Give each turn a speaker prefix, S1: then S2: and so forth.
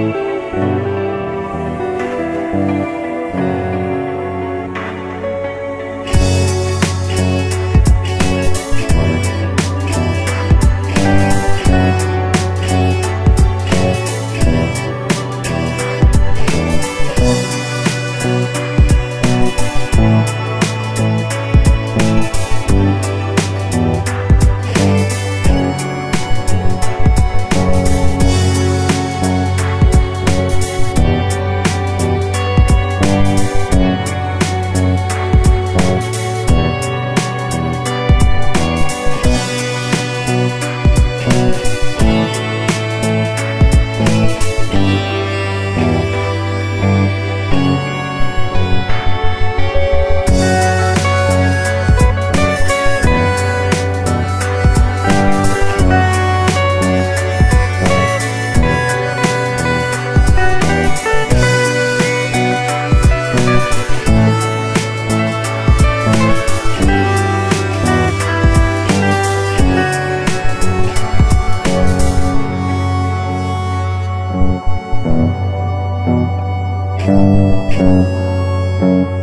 S1: Thank you. Thank you.
S2: 嗯。